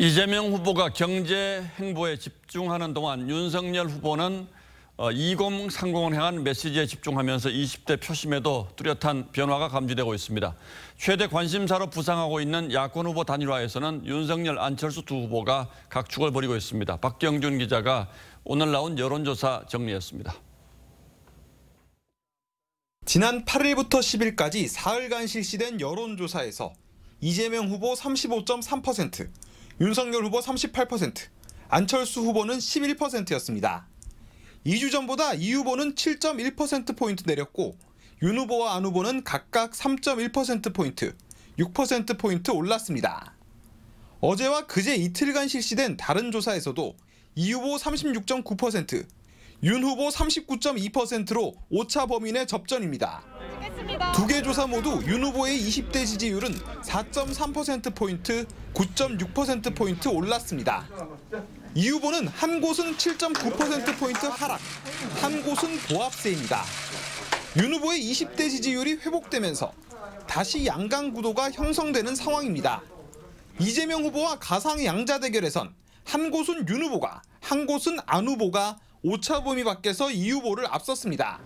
이재명 후보가 경제 행보에 집중하는 동안 윤석열 후보는 2030을 향한 메시지에 집중하면서 20대 표심에도 뚜렷한 변화가 감지되고 있습니다. 최대 관심사로 부상하고 있는 야권 후보 단일화에서는 윤석열, 안철수 두 후보가 각축을 벌이고 있습니다. 박경준 기자가 오늘 나온 여론조사 정리했습니다. 지난 8일부터 10일까지 사흘간 실시된 여론조사에서 이재명 후보 35.3%, 윤석열 후보 38%, 안철수 후보는 11%였습니다. 2주 전보다 이 후보는 7.1%포인트 내렸고 윤 후보와 안 후보는 각각 3.1%포인트, 6%포인트 올랐습니다. 어제와 그제 이틀간 실시된 다른 조사에서도 이 후보 36.9%, 윤 후보 39.2%로 오차 범위 내 접전입니다. 두 개 조사 모두 윤 후보의 20대 지지율은 4.3%포인트, 9.6%포인트 올랐습니다. 이 후보는 한 곳은 7.9%포인트 하락, 한 곳은 보합세입니다. 윤 후보의 20대 지지율이 회복되면서 다시 양강 구도가 형성되는 상황입니다. 이재명 후보와 가상 양자 대결에선 한 곳은 윤 후보가, 한 곳은 안 후보가 오차 범위 밖에서 이 후보를 앞섰습니다.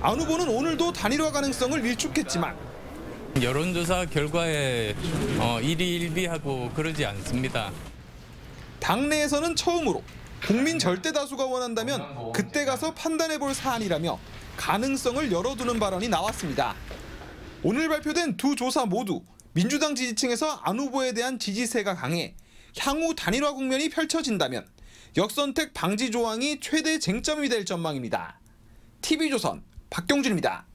안 후보는 오늘도 단일화 가능성을 일축했지만 여론조사 결과에 어, 일희일비하고 그러지 않습니다. 당내에서는 처음으로 국민 절대 다수가 원한다면 그때 가서 판단해 볼 사안이라며 가능성을 열어두는 발언이 나왔습니다. 오늘 발표된 두 조사 모두 민주당 지지층에서 안 후보에 대한 지지세가 강해 향후 단일화 국면이 펼쳐진다면 역선택 방지 조항이 최대 쟁점이 될 전망입니다. TV조선 박경준입니다.